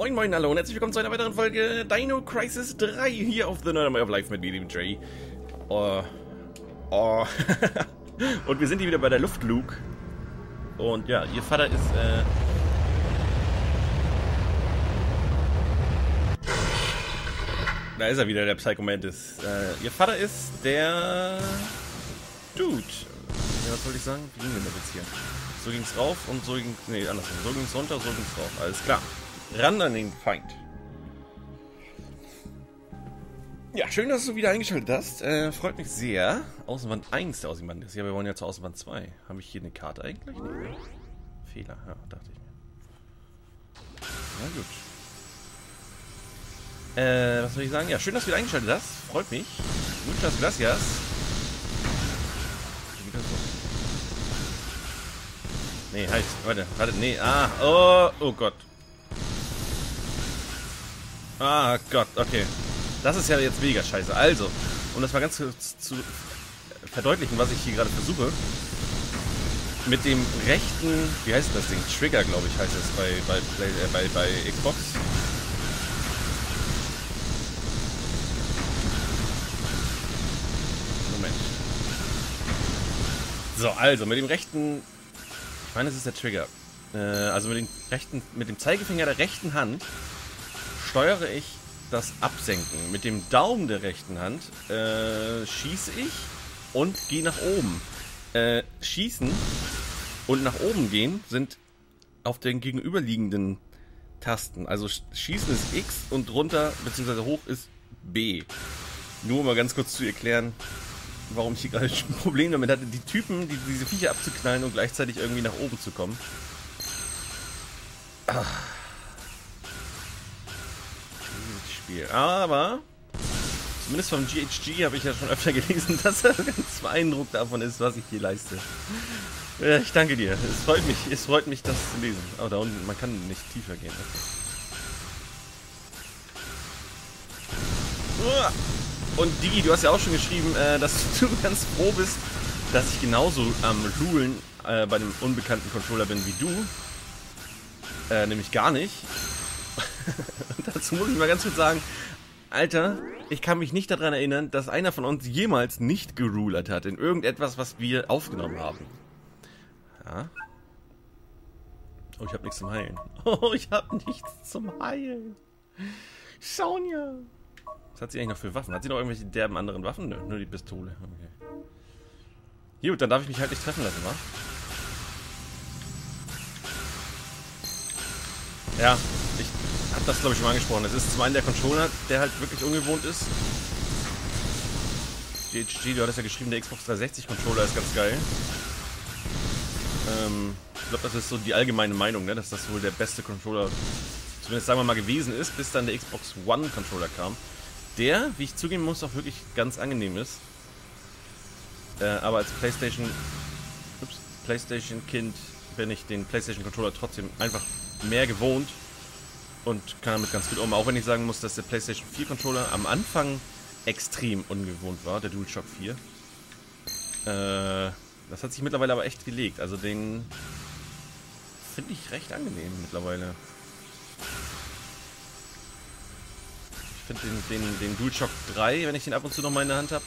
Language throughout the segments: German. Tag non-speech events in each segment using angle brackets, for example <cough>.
Moin Moin, hallo und herzlich willkommen zu einer weiteren Folge Dino Crisis 3 hier auf The Nerd of Life mit mir, dem Jay. Oh. Oh. <laughs> und wir sind hier wieder bei der Luftluke. Und ja, ihr Vater ist, äh... Da ist er wieder, der Psychomantis. Äh, ihr Vater ist der... Dude. Ja, was soll ich sagen? Wie ging denn das jetzt hier? So ging's rauf und so ging... Nee, andersrum. So ging's runter, so ging's rauf. Alles klar. Ran an den Feind. Ja, schön, dass du wieder eingeschaltet hast. Äh, freut mich sehr. Außenwand 1 der Außenwand ist. Ja, wir wollen ja zur Außenwand 2. Habe ich hier eine Karte eigentlich? Nee, ne? Fehler, ja, dachte ich mir. Na gut. Äh, was soll ich sagen? Ja, schön, dass du wieder eingeschaltet hast. Freut mich. Muchas gracias. Nee, halt, warte, warte, nee, ah, oh, oh Gott. Ah Gott, okay. Das ist ja jetzt mega scheiße. Also, um das mal ganz kurz zu verdeutlichen, was ich hier gerade versuche. Mit dem rechten, wie heißt das Ding? Trigger, glaube ich, heißt es bei, bei, äh, bei, bei Xbox. Moment. So, also mit dem rechten, ich meine, es ist der Trigger. Äh, also mit dem rechten, mit dem Zeigefinger der rechten Hand steuere ich das Absenken. Mit dem Daumen der rechten Hand äh, schieße ich und gehe nach oben. Äh, schießen und nach oben gehen sind auf den gegenüberliegenden Tasten. Also schießen ist X und runter bzw. hoch ist B. Nur mal ganz kurz zu erklären, warum ich hier gerade ein <laughs> Problem damit hatte, die Typen, die, diese Viecher abzuknallen und gleichzeitig irgendwie nach oben zu kommen. Ah. Spiel. Aber zumindest vom GHG habe ich ja schon öfter <laughs> gelesen, dass er ganz beeindruckt davon ist, was ich hier leiste. Ich danke dir. Es freut mich, es freut mich, das zu lesen. Aber da unten, man kann nicht tiefer gehen. Und Digi, du hast ja auch schon geschrieben, äh, dass <laughs> du ganz froh bist, dass ich genauso am Lulen äh, bei einem unbekannten Controller bin wie du. Äh, nämlich gar nicht. Dazu muss ich mal ganz kurz sagen, Alter, ich kann mich nicht daran erinnern, dass einer von uns jemals nicht gerulert hat in irgendetwas, was wir aufgenommen haben. Ja. Oh, ich habe nichts zum Heilen. <laughs> Oh, ich habe nichts zum Heilen. Sonja. Was hat sie eigentlich noch für Waffen? Hat sie noch irgendwelche derben anderen Waffen? Nö, nur die Pistole. Okay. Gut, dann darf ich mich halt nicht treffen lassen, wa? Ja, hab das glaube ich schon mal angesprochen. Es ist zum einen der Controller, der halt wirklich ungewohnt ist. GHG, du hattest ja geschrieben, der Xbox 360 Controller ist ganz geil. Ähm, ich glaube, das ist so die allgemeine Meinung, ne? dass das wohl der beste Controller, zumindest sagen wir mal, gewesen ist, bis dann der Xbox One Controller kam. Der, wie ich zugeben muss, auch wirklich ganz angenehm ist. Äh, aber als PlayStation, ups, PlayStation Kind bin ich den PlayStation Controller trotzdem einfach mehr gewohnt und kann damit ganz gut um. Auch wenn ich sagen muss, dass der PlayStation 4 Controller am Anfang extrem ungewohnt war, der DualShock 4. Äh, das hat sich mittlerweile aber echt gelegt. Also den finde ich recht angenehm mittlerweile. Ich finde den, den, den DualShock 3, wenn ich den ab und zu noch mal in der Hand habe,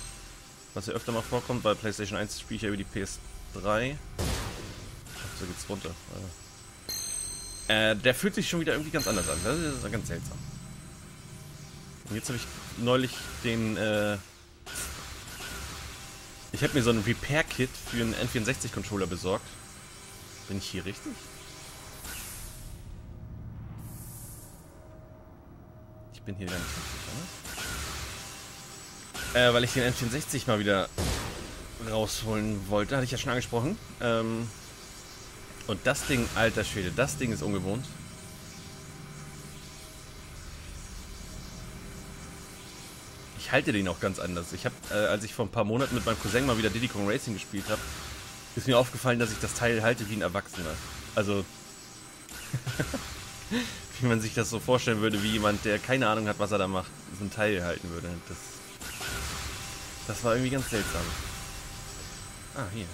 was ja öfter mal vorkommt, bei PlayStation 1 spiele ich ja über die PS3. Ach, so geht's runter. Also. Äh, der fühlt sich schon wieder irgendwie ganz anders an. Das ist ganz seltsam. Und jetzt habe ich neulich den, äh Ich habe mir so ein Repair-Kit für einen N64-Controller besorgt. Bin ich hier richtig? Ich bin hier gar nicht richtig, oder? Äh, weil ich den N64 mal wieder rausholen wollte, hatte ich ja schon angesprochen. Ähm, und das Ding, alter Schwede, das Ding ist ungewohnt. Ich halte den auch ganz anders. Ich habe, äh, als ich vor ein paar Monaten mit meinem Cousin mal wieder Diddy Kong Racing gespielt habe, ist mir aufgefallen, dass ich das Teil halte wie ein Erwachsener. Also, <laughs> wie man sich das so vorstellen würde, wie jemand, der keine Ahnung hat, was er da macht, so ein Teil halten würde. Das, das war irgendwie ganz seltsam. Ah, hier.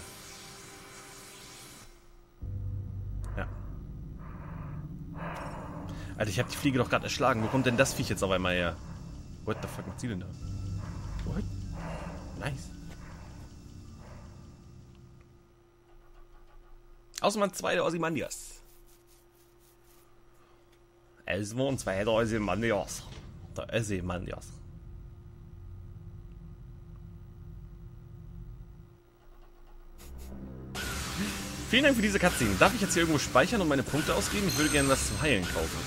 Alter, ich habe die Fliege doch gerade erschlagen. Wo kommt denn das Viech jetzt auf einmal her? What the fuck macht sie denn da? What? Nice. Außermann 2 der Ozymandias. Außermann 2 der Ozymandias. Der Ozymandias. Vielen Dank für diese Cutscene. Darf ich jetzt hier irgendwo speichern und meine Punkte ausgeben? Ich würde gerne was zum Heilen kaufen.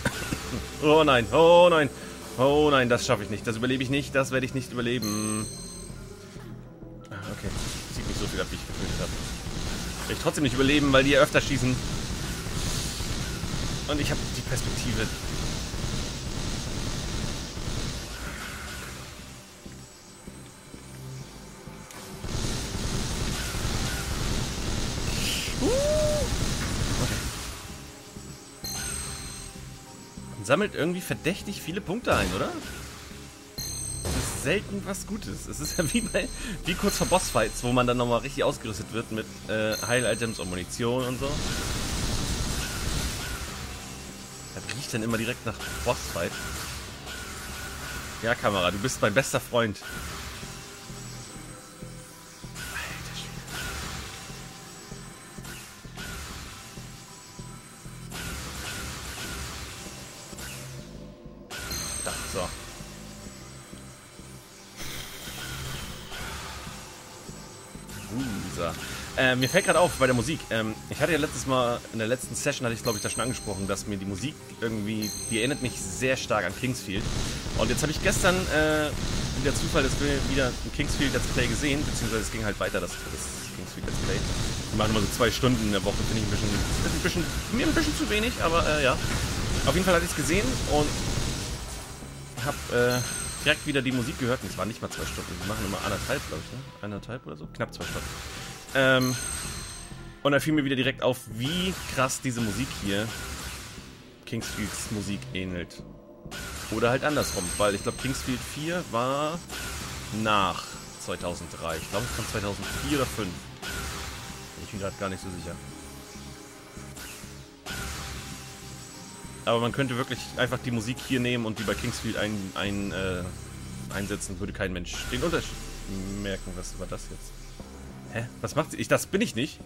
<laughs> oh nein, oh nein. Oh nein, das schaffe ich nicht. Das überlebe ich nicht. Das werde ich nicht überleben. Ah, okay. Sieht nicht so viel ab, wie ich gefühlt habe. Werde ich trotzdem nicht überleben, weil die öfter schießen. Und ich habe die Perspektive sammelt irgendwie verdächtig viele Punkte ein, oder? Das ist selten was Gutes. Es ist <laughs> ja wie, bei, wie kurz vor Bossfights, wo man dann nochmal richtig ausgerüstet wird mit äh, Heil-Items und Munition und so. Das riecht dann immer direkt nach Bossfight. Ja, Kamera, du bist mein bester Freund. Äh, mir fällt gerade auf bei der Musik. Ähm, ich hatte ja letztes Mal, in der letzten Session hatte ich glaube ich das schon angesprochen, dass mir die Musik irgendwie, die erinnert mich sehr stark an Kingsfield. Und jetzt habe ich gestern, äh, wie der Zufall, wir wieder ein Kingsfield Let's Play gesehen, beziehungsweise es ging halt weiter, das, das Kingsfield Let's Play. Wir machen immer so zwei Stunden in der Woche, finde ich ein bisschen, ein bisschen, mir ein bisschen zu wenig, aber äh, ja. Auf jeden Fall hatte ich es gesehen und habe äh, direkt wieder die Musik gehört. Und es waren nicht mal zwei Stunden, wir machen immer anderthalb, glaube ich, ne? Anderthalb oder so? Knapp zwei Stunden. Ähm, und da fiel mir wieder direkt auf, wie krass diese Musik hier Kingsfields Musik ähnelt. Oder halt andersrum, weil ich glaube Kingsfield 4 war nach 2003. Ich glaube es kam 2004 oder 2005. Ich bin gerade gar nicht so sicher. Aber man könnte wirklich einfach die Musik hier nehmen und die bei Kingsfield ein, ein, äh, einsetzen, würde kein Mensch den Unterschied merken. Was war das jetzt? Hä? Was macht sie? Ich, das bin ich nicht.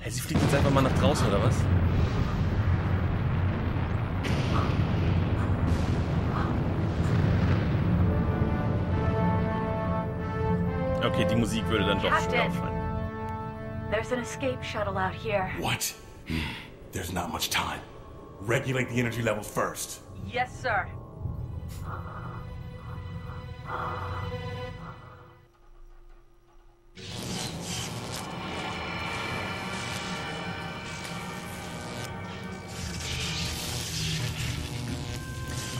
Hä, sie fliegt jetzt einfach mal nach draußen, oder was? Okay, die Musik würde dann doch schon auffallen. There's an escape shuttle out here. What? Hmm. There's not much time. Regulate the energy level first. Yes, sir.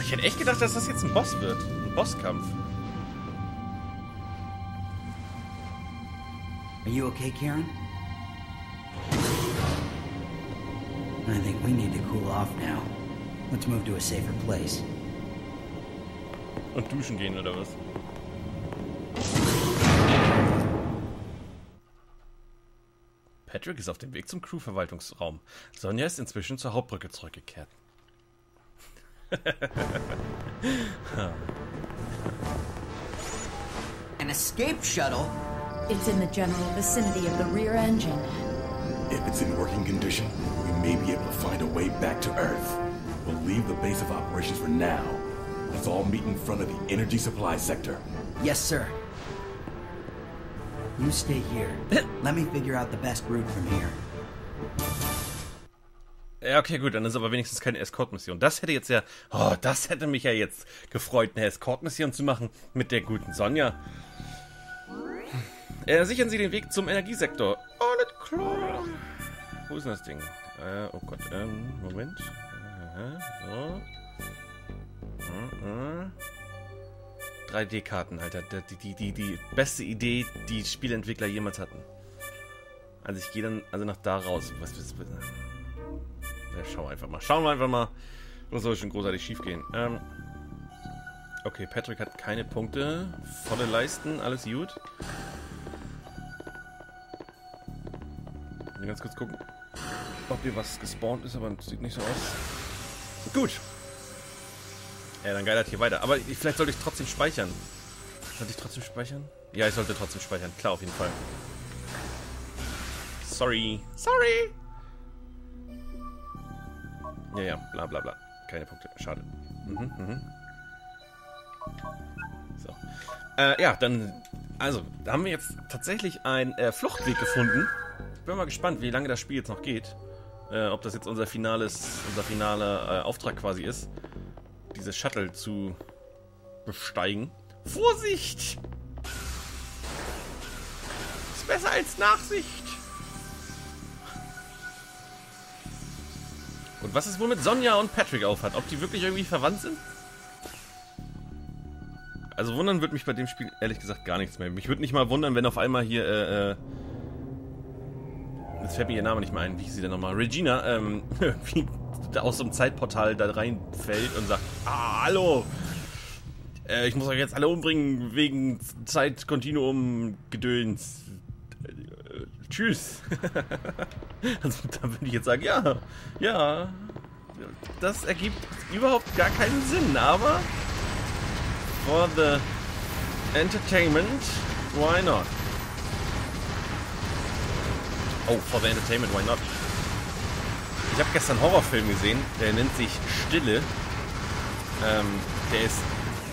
Ich hätte echt gedacht, dass das jetzt ein Boss wird. Ein Bosskampf. Are you okay, Karen? I think we need to cool off now. Let's move to a safer place. Und duschen gehen, oder was? Patrick ist auf dem Weg zum Crewverwaltungsraum. Sonja ist inzwischen zur Hauptbrücke zurückgekehrt. <laughs> An escape shuttle? It's in the general vicinity of the rear engine. If it's in working condition, we may be able to find a way back to Earth. We'll leave the base of operations for now. Let's all meet in front of the energy supply sector. Yes, sir. You stay here. <clears throat> Let me figure out the best route from here. Ja, okay, gut, dann ist aber wenigstens keine Escort-Mission. Das hätte jetzt ja, oh, das hätte mich ja jetzt gefreut, eine Escort-Mission zu machen mit der guten Sonja. Äh, sichern Sie den Weg zum Energiesektor. Alles klar. Wo ist denn das Ding? Äh, oh Gott, ähm, Moment. Äh, so. 3D-Karten, Alter. Die, die, die, die beste Idee, die Spieleentwickler jemals hatten. Also ich gehe dann also nach da raus. Was, was, was, ja, schau einfach mal. Schauen wir einfach mal. Was soll schon großartig schief gehen? Ähm, okay, Patrick hat keine Punkte. Volle Leisten, alles gut. Ganz kurz gucken. Ob hier was gespawnt ist, aber sieht nicht so aus. Gut. Ja, dann geilert hier weiter. Aber ich, vielleicht sollte ich trotzdem speichern. Sollte ich trotzdem speichern? Ja, ich sollte trotzdem speichern. Klar, auf jeden Fall. Sorry. Sorry. Ja, ja, bla bla bla. Keine Punkte. Schade. Mhm, mhm. So. Äh, ja, dann. Also, da haben wir jetzt tatsächlich einen äh, Fluchtweg gefunden. Bin mal gespannt, wie lange das Spiel jetzt noch geht. Äh, ob das jetzt unser finales, unser finaler äh, Auftrag quasi ist, dieses Shuttle zu besteigen. Vorsicht! Ist besser als Nachsicht. Und was ist wohl mit Sonja und Patrick aufhat? Ob die wirklich irgendwie verwandt sind? Also wundern würde mich bei dem Spiel ehrlich gesagt gar nichts mehr. Mich würde nicht mal wundern, wenn auf einmal hier, äh, äh Jetzt fällt mir ihr Name nicht mehr ein. Wie hieß sie denn nochmal? Regina, ähm, <laughs> irgendwie aus so einem Zeitportal da reinfällt und sagt, ah, hallo, äh, ich muss euch jetzt alle umbringen wegen Zeitkontinuum-Gedöns. Äh, tschüss. <laughs> also, dann würde ich jetzt sagen, ja, ja, das ergibt überhaupt gar keinen Sinn, aber for the entertainment, why not? Oh, for the entertainment, why not? Ich habe gestern einen Horrorfilm gesehen, der nennt sich Stille. Ähm, der ist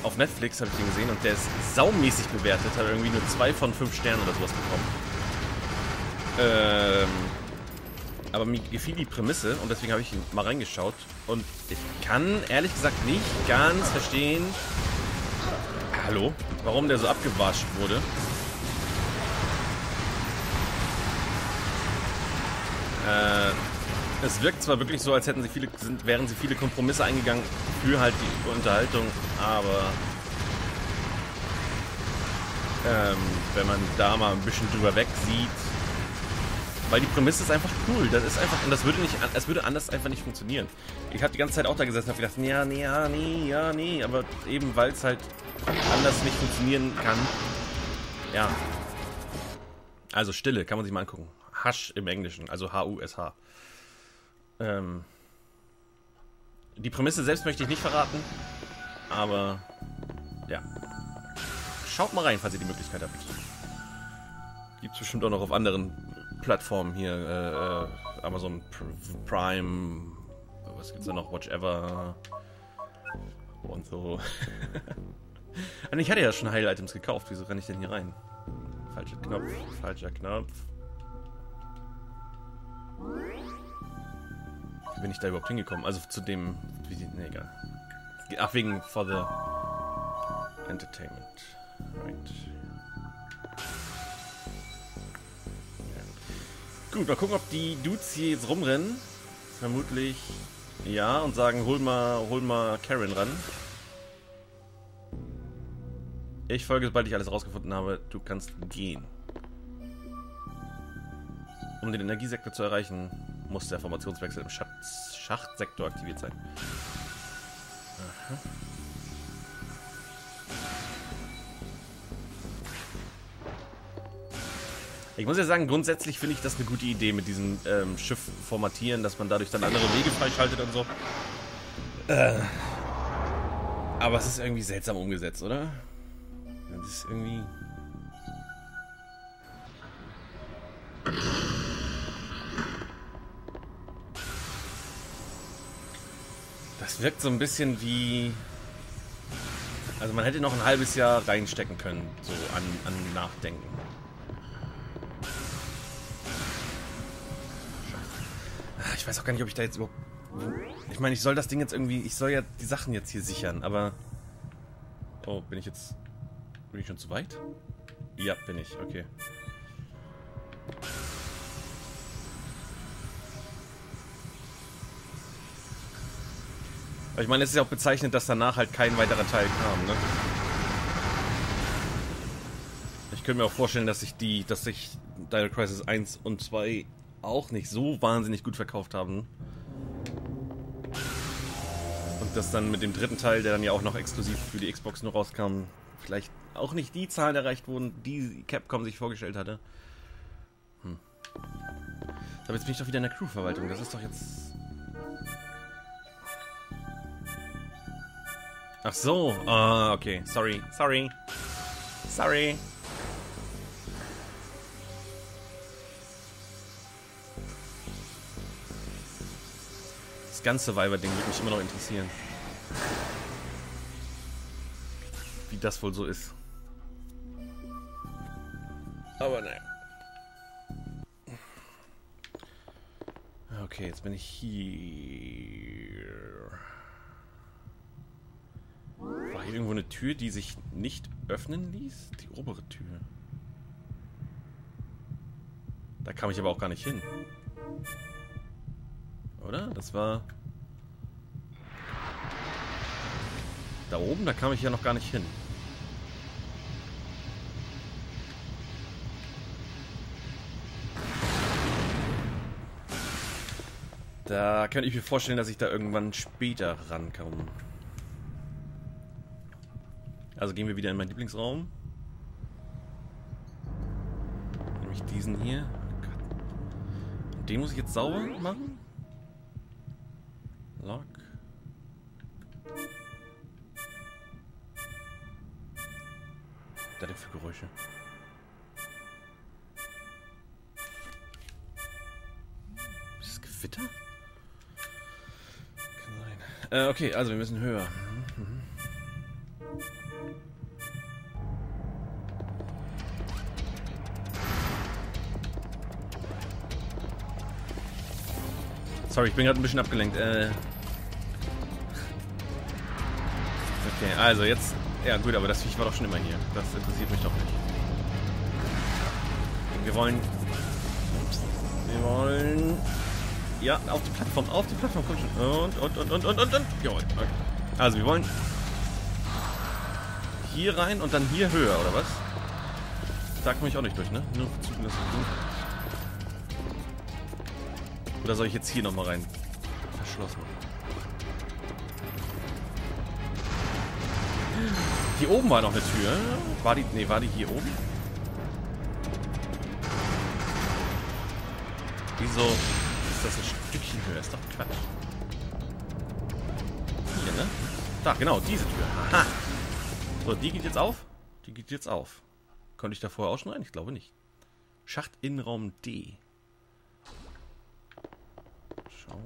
auf Netflix, habe ich den gesehen, und der ist saumäßig bewertet, hat irgendwie nur zwei von fünf Sternen oder sowas bekommen. Ähm, aber mir gefiel die Prämisse und deswegen habe ich mal reingeschaut. Und ich kann ehrlich gesagt nicht ganz verstehen, hallo, warum der so abgewascht wurde. Äh, es wirkt zwar wirklich so, als hätten sie viele, sind, wären sie viele Kompromisse eingegangen für halt die Unterhaltung, aber ähm, wenn man da mal ein bisschen drüber weg sieht, weil die Prämisse ist einfach cool. Das ist einfach, und das würde nicht, es würde anders einfach nicht funktionieren. Ich habe die ganze Zeit auch da gesessen und habe gedacht, ja, nee, ja, nee, ja, nee, aber eben weil es halt anders nicht funktionieren kann. Ja. Also Stille, kann man sich mal angucken. Hush im Englischen, also H-U-S-H. Ähm, die Prämisse selbst möchte ich nicht verraten, aber ja. Schaut mal rein, falls ihr die Möglichkeit habt. Gibt es bestimmt auch noch auf anderen Plattformen hier, äh, äh Amazon Prime, was gibt's da noch, Watch Ever und so. <laughs> und ich hatte ja schon Heil-Items gekauft, wieso renne ich denn hier rein? Falscher Knopf, falscher Knopf. Wie bin ich da überhaupt hingekommen? Also zu dem. Wie, nee, egal. Ach, wegen for the Entertainment. Right. Gut, mal gucken, ob die Dudes hier jetzt rumrennen. Vermutlich ja und sagen, hol mal, hol mal Karen ran. Ich folge, sobald ich alles rausgefunden habe. Du kannst gehen. Um den Energiesektor zu erreichen, muss der Formationswechsel im Schatz Schachtsektor aktiviert sein. Aha. Ich muss ja sagen, grundsätzlich finde ich das eine gute Idee mit diesem ähm, Schiff formatieren, dass man dadurch dann andere Wege freischaltet und so. Äh, aber es ist irgendwie seltsam umgesetzt, oder? Das ist irgendwie... Wirkt so ein bisschen wie... Also man hätte noch ein halbes Jahr reinstecken können, so an, an Nachdenken. Ah, ich weiß auch gar nicht, ob ich da jetzt überhaupt... Ich meine, ich soll das Ding jetzt irgendwie... Ich soll ja die Sachen jetzt hier sichern, aber... Oh, bin ich jetzt... Bin ich schon zu weit? Ja, bin ich. Okay. Ich meine, es ist ja auch bezeichnet, dass danach halt kein weiterer Teil kam, ne? Ich könnte mir auch vorstellen, dass sich die, dass sich Dino Crisis 1 und 2 auch nicht so wahnsinnig gut verkauft haben. Und dass dann mit dem dritten Teil, der dann ja auch noch exklusiv für die Xbox nur rauskam, vielleicht auch nicht die Zahlen erreicht wurden, die Capcom sich vorgestellt hatte. Hm. Aber jetzt bin ich doch wieder in der Crewverwaltung. Das ist doch jetzt... Ach so. Ah, okay. Sorry. Sorry. Sorry. Das ganze Survivor-Ding würde mich immer noch interessieren. Wie das wohl so ist. Aber naja. Okay, jetzt bin ich hier. Hier irgendwo eine Tür, die sich nicht öffnen ließ? Die obere Tür. Da kam ich aber auch gar nicht hin. Oder? Das war... Da oben, da kam ich ja noch gar nicht hin. Da könnte ich mir vorstellen, dass ich da irgendwann später rankomme. Also gehen wir wieder in meinen Lieblingsraum. Nämlich diesen hier. Und den muss ich jetzt sauber machen. Lock. Da denn für Geräusche? Ist das Gewitter? Kann sein. Äh, okay, also wir müssen höher. Sorry, ich bin gerade ein bisschen abgelenkt. Äh okay, also jetzt... Ja gut, aber das Viech war doch schon immer hier. Das interessiert mich doch nicht. Wir wollen... Wir wollen... Ja, auf die Plattform, auf die Plattform, komm schon. Und, und, und, und, und, und, und. Jawohl, okay. Also, wir wollen hier rein und dann hier höher, oder was? Da komme ich auch nicht durch, ne? Nur zulassen. Oder soll ich jetzt hier nochmal rein? Verschlossen. Hier oben war noch eine Tür. War die. Ne, war die hier oben? Wieso ist das ein Stückchen höher? Ist doch Quatsch. Hier, ne? Da, genau, diese Tür. Aha. So, die geht jetzt auf. Die geht jetzt auf. Konnte ich da vorher auch schon rein? Ich glaube nicht. Schacht Innenraum D. Schauen.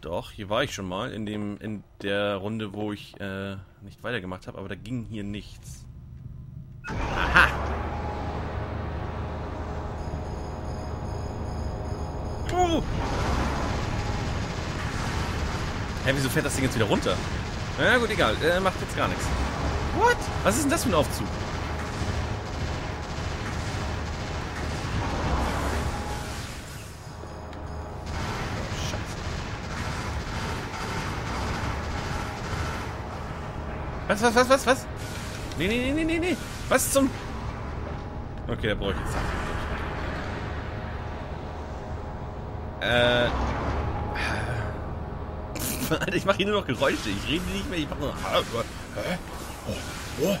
Doch, hier war ich schon mal in dem in der Runde, wo ich äh, nicht weitergemacht habe, aber da ging hier nichts. Aha! Uh! Hä, wieso fährt das Ding jetzt wieder runter? Na gut, egal. Äh, macht jetzt gar nichts. What? Was ist denn das für ein Aufzug? Was, was, was, was, was? Nee, nee, nee, nee, nee, nee. Was zum... Okay, da brauche ich jetzt... Äh... Alter, <laughs> ich mache hier nur noch Geräusche. Ich rede nicht mehr, ich mache nur... Hä? Oh, oh,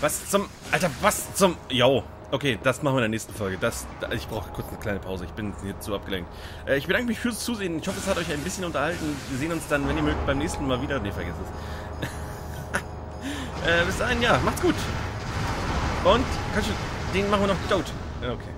was zum... Alter, was zum... Yo. Okay, das machen wir in der nächsten Folge. Das, ich brauche kurz eine kleine Pause. Ich bin hier zu abgelenkt. Äh, ich bedanke mich fürs Zusehen. Ich hoffe, es hat euch ein bisschen unterhalten. Wir sehen uns dann, wenn ihr mögt, beim nächsten Mal wieder. Nee, vergesst es. Äh, bis dahin, ja, macht's gut. Und, kannst du, den machen wir noch tot. Okay.